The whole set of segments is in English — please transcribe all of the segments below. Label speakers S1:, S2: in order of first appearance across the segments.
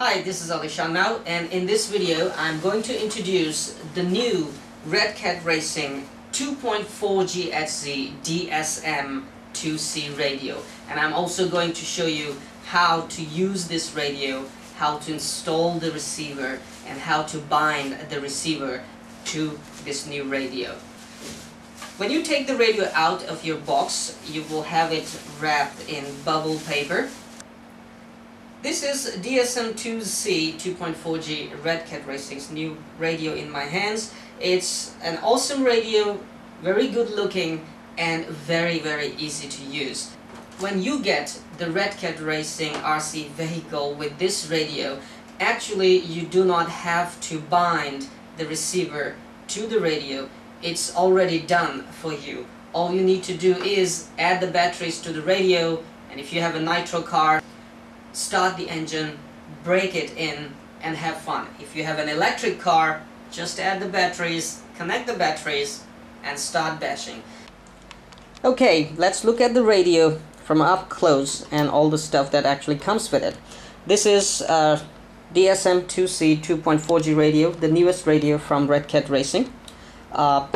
S1: Hi, this is Alishan Mao and in this video I'm going to introduce the new Red Cat Racing 2.4 GHz DSM 2C radio and I'm also going to show you how to use this radio, how to install the receiver and how to bind the receiver to this new radio. When you take the radio out of your box, you will have it wrapped in bubble paper this is DSM-2C 2.4G Red Cat Racing's new radio in my hands. It's an awesome radio, very good looking and very very easy to use. When you get the Red Cat Racing RC vehicle with this radio, actually you do not have to bind the receiver to the radio. It's already done for you. All you need to do is add the batteries to the radio and if you have a nitro car start the engine, break it in, and have fun. If you have an electric car, just add the batteries, connect the batteries, and start bashing. Okay, let's look at the radio from up close and all the stuff that actually comes with it. This is uh, DSM-2C 2.4G radio, the newest radio from Red Cat Racing. Uh,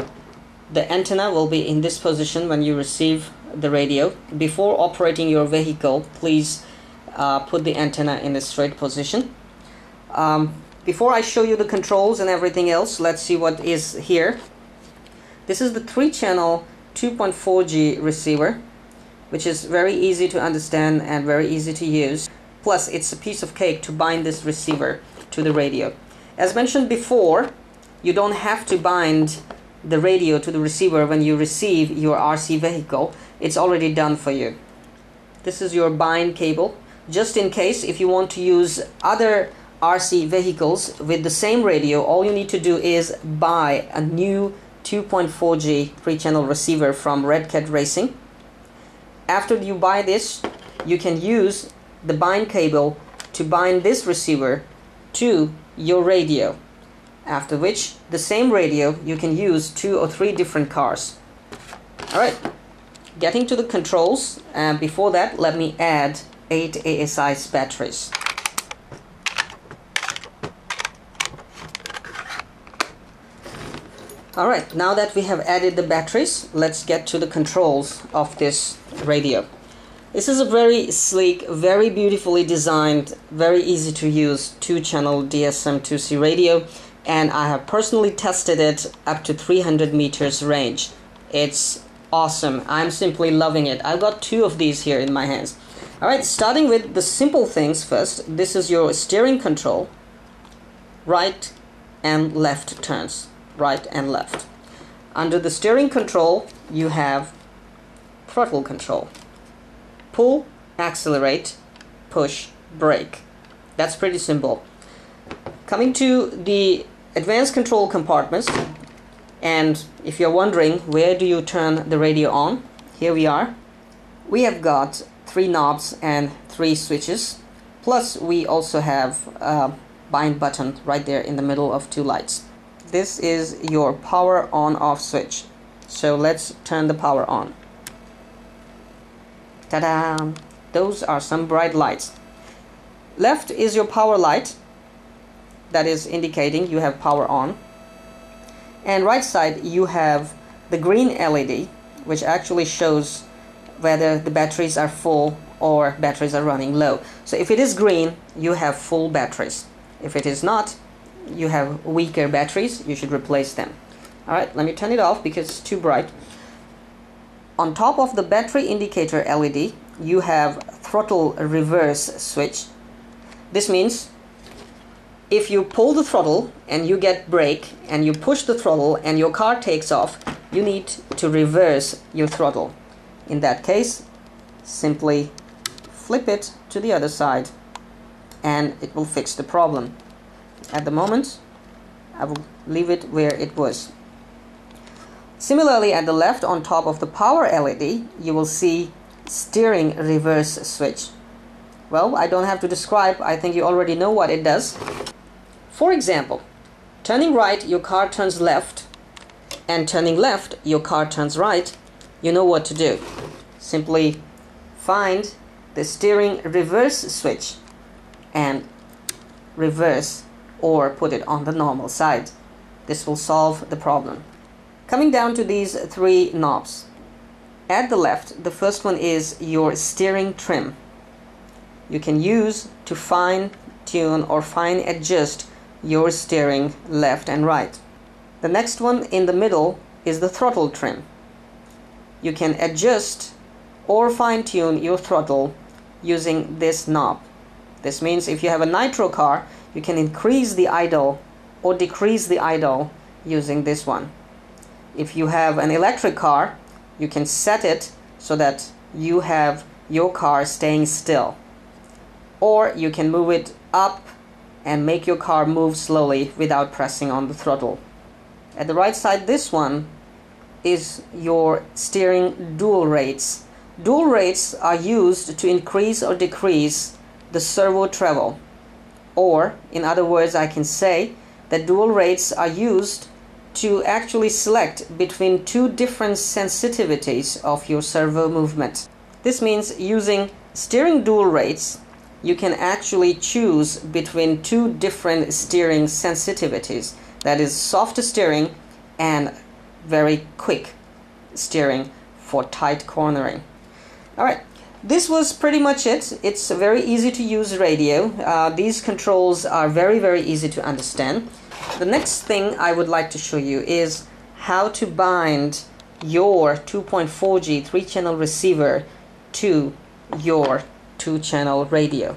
S1: the antenna will be in this position when you receive the radio. Before operating your vehicle, please uh, put the antenna in a straight position. Um, before I show you the controls and everything else, let's see what is here. This is the 3-channel 2.4G receiver, which is very easy to understand and very easy to use. Plus, it's a piece of cake to bind this receiver to the radio. As mentioned before, you don't have to bind the radio to the receiver when you receive your RC vehicle. It's already done for you. This is your bind cable just in case if you want to use other RC vehicles with the same radio all you need to do is buy a new 2.4G 3-channel receiver from Red Cat Racing. After you buy this you can use the bind cable to bind this receiver to your radio after which the same radio you can use two or three different cars. Alright getting to the controls and before that let me add 8 ASI's batteries. Alright, now that we have added the batteries, let's get to the controls of this radio. This is a very sleek, very beautifully designed, very easy to use two-channel DSM-2C radio and I have personally tested it up to 300 meters range. It's awesome. I'm simply loving it. I've got two of these here in my hands. Alright, starting with the simple things first. This is your steering control. Right and left turns. Right and left. Under the steering control, you have throttle control. Pull, accelerate, push, brake. That's pretty simple. Coming to the advanced control compartments, and if you're wondering where do you turn the radio on, here we are. We have got three knobs and three switches. Plus we also have a bind button right there in the middle of two lights. This is your power on off switch. So let's turn the power on. Ta-da those are some bright lights. Left is your power light that is indicating you have power on. And right side you have the green LED which actually shows whether the batteries are full or batteries are running low. So if it is green, you have full batteries. If it is not, you have weaker batteries, you should replace them. Alright, let me turn it off because it's too bright. On top of the battery indicator LED, you have throttle reverse switch. This means if you pull the throttle and you get brake and you push the throttle and your car takes off, you need to reverse your throttle. In that case, simply flip it to the other side and it will fix the problem. At the moment, I will leave it where it was. Similarly, at the left on top of the power LED, you will see steering reverse switch. Well, I don't have to describe, I think you already know what it does. For example, turning right, your car turns left, and turning left, your car turns right, you know what to do. Simply find the steering reverse switch and reverse or put it on the normal side. This will solve the problem. Coming down to these three knobs. At the left, the first one is your steering trim. You can use to fine tune or fine adjust your steering left and right. The next one in the middle is the throttle trim. You can adjust or fine tune your throttle using this knob. This means if you have a nitro car, you can increase the idle or decrease the idle using this one. If you have an electric car, you can set it so that you have your car staying still. Or you can move it up and make your car move slowly without pressing on the throttle. At the right side, this one is your steering dual rates. Dual rates are used to increase or decrease the servo travel. Or, in other words, I can say that dual rates are used to actually select between two different sensitivities of your servo movement. This means using steering dual rates, you can actually choose between two different steering sensitivities. That is soft steering and very quick steering for tight cornering. All right, this was pretty much it. It's a very easy to use radio. Uh, these controls are very, very easy to understand. The next thing I would like to show you is how to bind your 2.4G 3-channel receiver to your 2-channel radio.